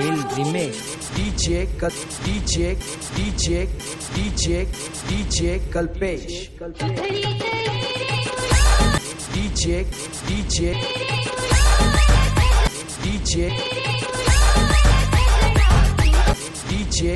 खेल remake DJ DJ DJ DJ DJ Kalpesh DJ DJ DJ DJ